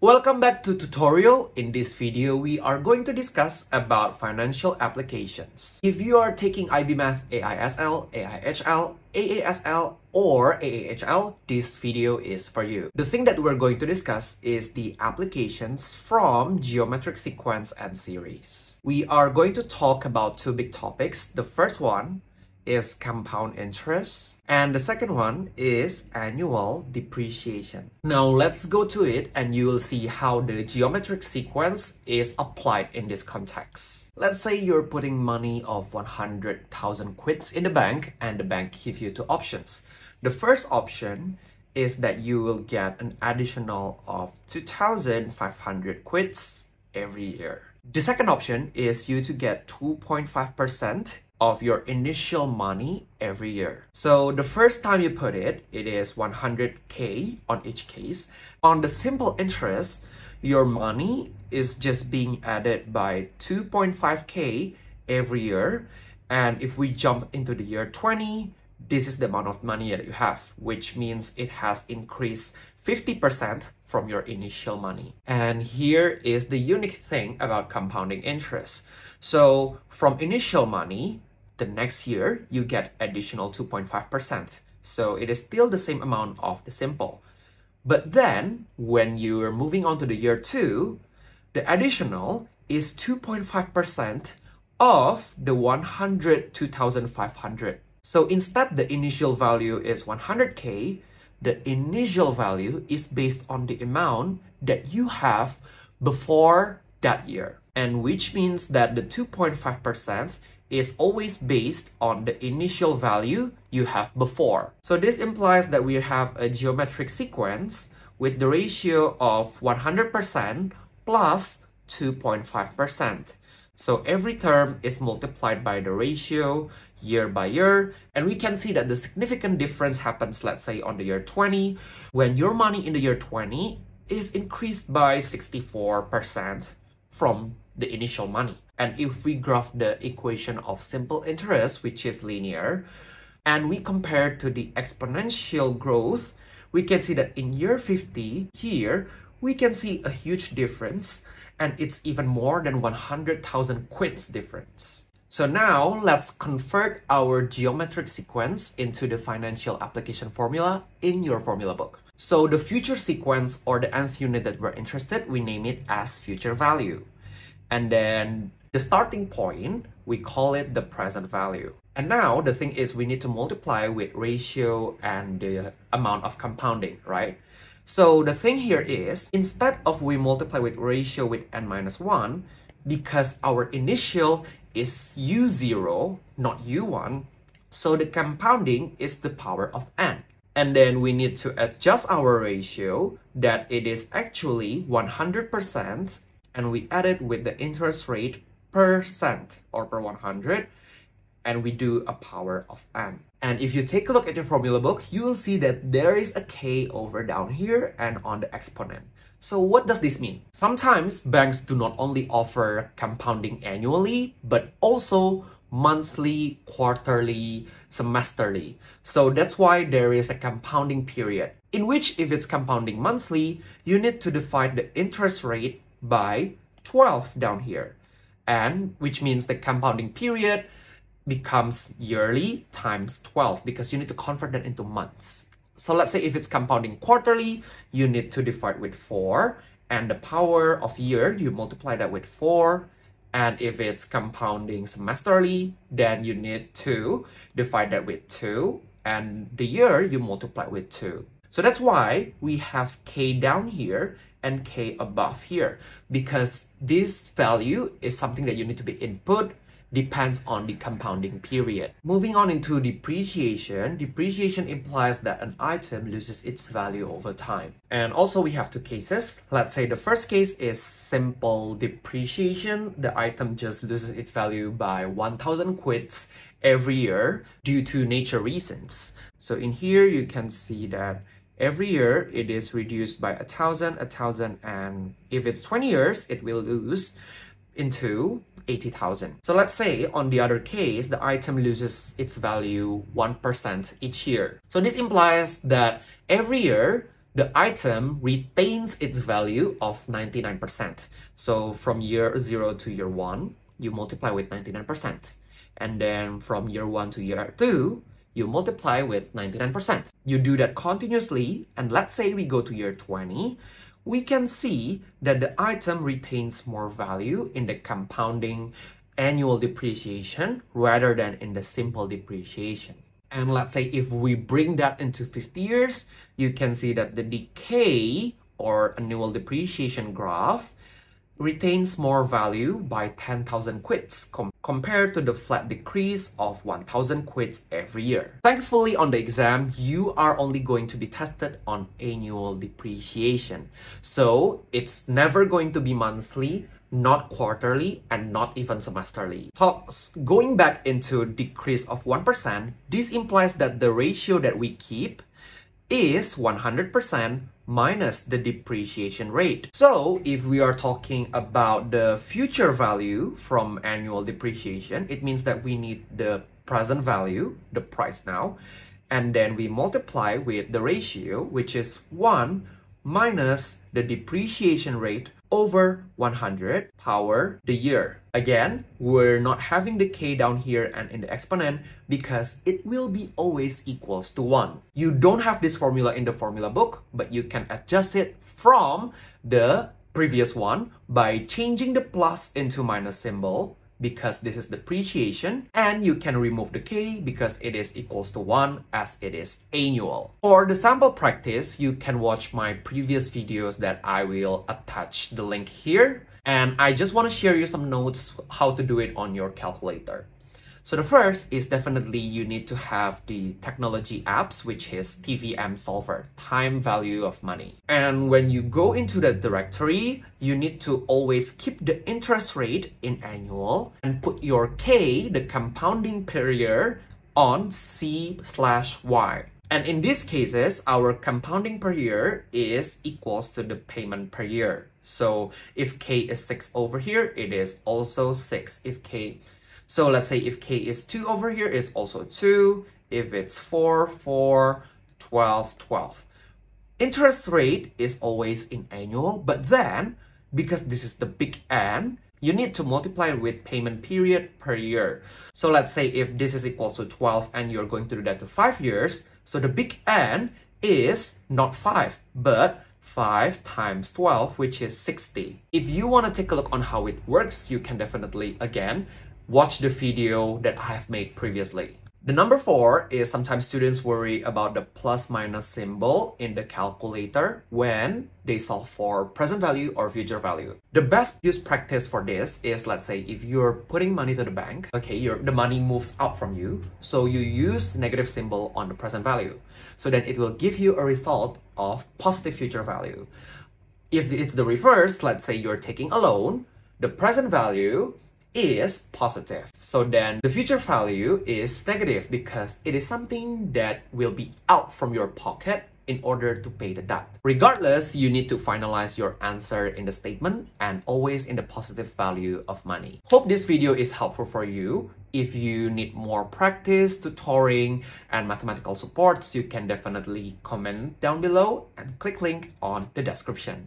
Welcome back to Tutorio. In this video, we are going to discuss about financial applications. If you are taking IB Math AISL, AIHL, AASL, or AAHL, this video is for you. The thing that we're going to discuss is the applications from geometric sequence and series. We are going to talk about two big topics. The first one is compound interest and the second one is annual depreciation. Now let's go to it and you will see how the geometric sequence is applied in this context. Let's say you're putting money of 100,000 quids in the bank and the bank give you two options. The first option is that you will get an additional of 2,500 quids every year. The second option is you to get 2.5% of your initial money every year. So the first time you put it, it is 100k on each case. On the simple interest, your money is just being added by 2.5k every year. And if we jump into the year 20, this is the amount of money that you have, which means it has increased 50% from your initial money. And here is the unique thing about compounding interest. So from initial money, the next year you get additional 2.5%. So it is still the same amount of the simple. But then when you're moving on to the year two, the additional is 2.5% of the 102,500. So instead the initial value is 100k, the initial value is based on the amount that you have before that year. And which means that the 2.5% is always based on the initial value you have before. So this implies that we have a geometric sequence with the ratio of 100% plus 2.5%. So every term is multiplied by the ratio year by year. And we can see that the significant difference happens, let's say on the year 20, when your money in the year 20 is increased by 64% from the initial money. And if we graph the equation of simple interest, which is linear, and we compare to the exponential growth, we can see that in year 50, here, we can see a huge difference, and it's even more than 100,000 quids difference. So now let's convert our geometric sequence into the financial application formula in your formula book. So the future sequence or the nth unit that we're interested, we name it as future value. And then the starting point, we call it the present value. And now the thing is we need to multiply with ratio and the amount of compounding, right? So the thing here is, instead of we multiply with ratio with n minus 1, because our initial is u0, not u1, so the compounding is the power of n. And then we need to adjust our ratio that it is actually 100% and we add it with the interest rate percent or per 100 and we do a power of n. And if you take a look at your formula book, you will see that there is a k over down here and on the exponent. So what does this mean? Sometimes banks do not only offer compounding annually, but also monthly, quarterly, semesterly. So that's why there is a compounding period, in which if it's compounding monthly, you need to divide the interest rate by 12 down here. And which means the compounding period becomes yearly times 12 because you need to convert that into months. So let's say if it's compounding quarterly, you need to divide with 4 and the power of year, you multiply that with 4 and if it's compounding semesterly, then you need to divide that with 2 and the year you multiply with 2. So that's why we have k down here and k above here because this value is something that you need to be input depends on the compounding period. Moving on into depreciation, depreciation implies that an item loses its value over time. And also we have two cases. Let's say the first case is simple depreciation. The item just loses its value by 1000 quids every year due to nature reasons. So in here you can see that Every year, it is reduced by a thousand, a thousand, and if it's 20 years, it will lose into 80,000. So let's say on the other case, the item loses its value 1% each year. So this implies that every year, the item retains its value of 99%. So from year 0 to year 1, you multiply with 99%. And then from year 1 to year 2, you multiply with 99%. You do that continuously, and let's say we go to year 20, we can see that the item retains more value in the compounding annual depreciation rather than in the simple depreciation. And let's say if we bring that into 50 years, you can see that the decay or annual depreciation graph retains more value by 10,000 quids com compared to the flat decrease of 1,000 quids every year. Thankfully, on the exam, you are only going to be tested on annual depreciation. So it's never going to be monthly, not quarterly, and not even semesterly. So going back into decrease of 1%, this implies that the ratio that we keep is 100% minus the depreciation rate. So if we are talking about the future value from annual depreciation, it means that we need the present value, the price now, and then we multiply with the ratio, which is 1 minus the depreciation rate over 100 power the year. Again, we're not having the k down here and in the exponent because it will be always equals to 1. You don't have this formula in the formula book, but you can adjust it from the previous one by changing the plus into minus symbol because this is depreciation and you can remove the k because it is equals to 1 as it is annual. For the sample practice, you can watch my previous videos that I will attach the link here and I just want to share you some notes how to do it on your calculator. So the first is definitely you need to have the technology apps, which is TVM solver, time value of money. And when you go into the directory, you need to always keep the interest rate in annual and put your K, the compounding period, on C slash Y. And in these cases, our compounding per year is equals to the payment per year. So if K is 6 over here, it is also 6. If K so let's say if k is 2 over here, it's also 2. If it's 4, 4, 12, 12. Interest rate is always in annual, but then, because this is the big N, you need to multiply it with payment period per year. So let's say if this is equal to 12 and you're going to do that to 5 years, so the big N is not 5, but 5 times 12, which is 60. If you want to take a look on how it works, you can definitely, again, watch the video that I have made previously. The number four is sometimes students worry about the plus minus symbol in the calculator when they solve for present value or future value. The best use practice for this is let's say if you're putting money to the bank, okay, your the money moves out from you, so you use negative symbol on the present value. So then it will give you a result of positive future value. If it's the reverse, let's say you're taking a loan, the present value is positive. So then the future value is negative because it is something that will be out from your pocket in order to pay the debt. Regardless, you need to finalize your answer in the statement and always in the positive value of money. Hope this video is helpful for you. If you need more practice, tutoring, and mathematical supports, you can definitely comment down below and click link on the description.